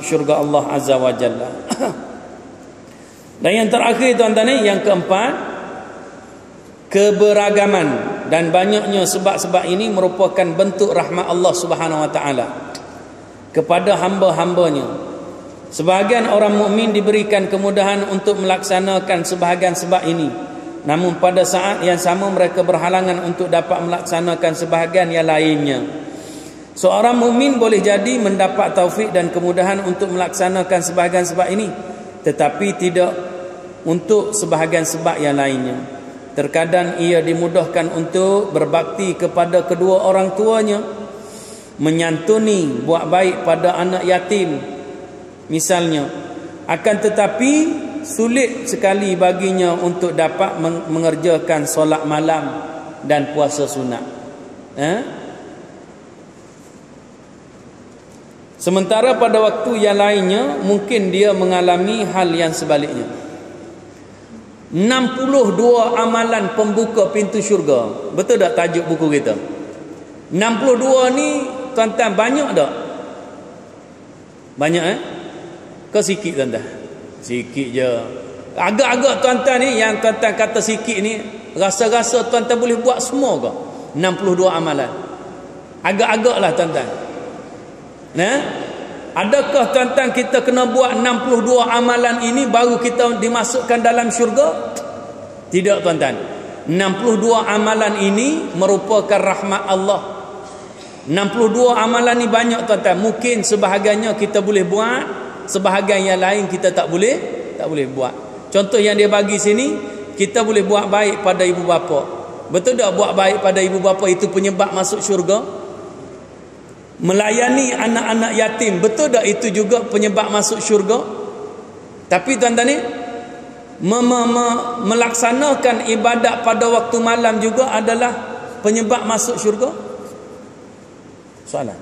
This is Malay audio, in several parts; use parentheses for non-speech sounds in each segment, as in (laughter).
syurga Allah Azza wa Jalla. (coughs) Dan yang terakhir tuan-tuan ni yang keempat keberagaman dan banyaknya sebab-sebab ini merupakan bentuk rahmat Allah Subhanahu wa taala kepada hamba-hambanya. Sebahagian orang mukmin diberikan kemudahan untuk melaksanakan sebahagian sebab ini. Namun pada saat yang sama mereka berhalangan untuk dapat melaksanakan sebahagian yang lainnya. Seorang mukmin boleh jadi mendapat taufik dan kemudahan untuk melaksanakan sebahagian sebab ini tetapi tidak untuk sebahagian sebab yang lainnya. Terkadang ia dimudahkan untuk berbakti kepada kedua orang tuanya, menyantuni, buat baik pada anak yatim misalnya. Akan tetapi sulit sekali baginya untuk dapat mengerjakan solat malam dan puasa sunat. Eh? Sementara pada waktu yang lainnya mungkin dia mengalami hal yang sebaliknya. 62 amalan pembuka pintu syurga. Betul tak tajuk buku kita? 62 ni tuan-tuan banyak tak? Banyak eh? Ke sikit tuan-tuan? Sikit je. Agak-agak tuan-tuan ni yang tuan-tuan kata sikit ni rasa-rasa tuan-tuan boleh buat semua ke? 62 amalan. Agak-agak lah tuan-tuan. Nah, adakah tuan-tuan kita kena buat 62 amalan ini baru kita dimasukkan dalam syurga? Tidak tuan-tuan. 62 amalan ini merupakan rahmat Allah. 62 amalan ni banyak tuan-tuan. Mungkin sebahagiannya kita boleh buat, sebahagian yang lain kita tak boleh, tak boleh buat. Contoh yang dia bagi sini, kita boleh buat baik pada ibu bapa. Betul tak buat baik pada ibu bapa itu penyebab masuk syurga? Melayani anak-anak yatim. Betul tak itu juga penyebab masuk syurga? Tapi tuan-tuan ni me -me -me melaksanakan ibadat pada waktu malam juga adalah penyebab masuk syurga? Soalan.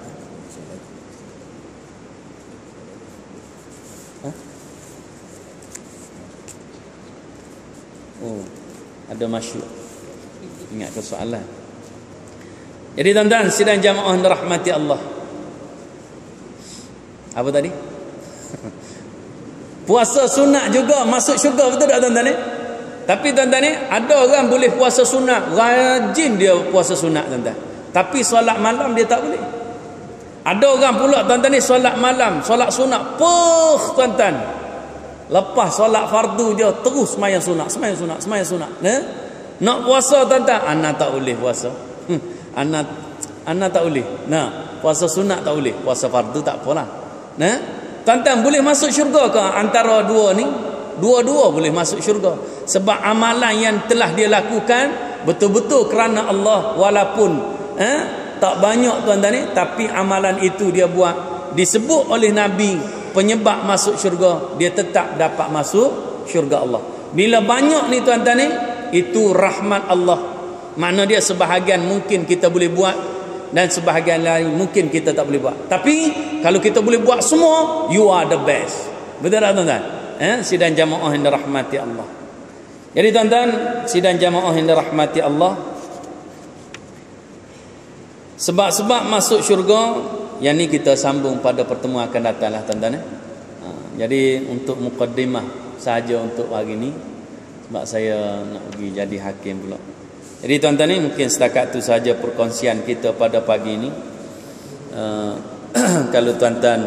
Oh, ada masyuk. Ingat ke soalan? Jadi tuan-tuan sidang jamaah rahmati Allah. Apa tadi? (laughs) puasa sunat juga masuk syurga betul tak tuan-tuan ni? Tapi tuan-tuan ni ada orang boleh puasa sunat, rajin dia puasa sunat tuan-tuan. Tapi solat malam dia tak boleh. Ada orang pula tuan-tuan ni solat malam, solat sunat, puh tuan-tuan. Lepas solat fardu dia terus semayang sunat, semayang sunat, semayang sunat. Eh? Nak puasa tuan-tuan, anak tak boleh puasa. Hmm anak anak tak boleh. Nah puasa sunat tak boleh. Puasa fardu tak apalah. Nah tuan-tuan boleh masuk syurga ke? Antara dua ni dua-dua boleh masuk syurga. Sebab amalan yang telah dia lakukan betul-betul kerana Allah walaupun eh, tak banyak tuan-tuan ni tapi amalan itu dia buat. Disebut oleh Nabi penyebab masuk syurga dia tetap dapat masuk syurga Allah. Bila banyak ni tuan-tuan ni itu rahmat Allah Makna dia sebahagian mungkin kita boleh buat dan sebahagian lain mungkin kita tak boleh buat. Tapi kalau kita boleh buat semua, you are the best. Betul tak tuan-tuan? Eh, sidang jamaah yang dirahmati Allah. Jadi tuan-tuan, sidang jamaah yang dirahmati Allah. Sebab-sebab masuk syurga, yang ni kita sambung pada pertemuan akan datang lah tuan-tuan. Eh? Ha, jadi untuk mukaddimah saja untuk hari ni. Sebab saya nak pergi jadi hakim pula. Jadi tuan-tuan ni mungkin setakat tu saja perkongsian kita pada pagi ini. Uh, (clears throat) kalau tuan-tuan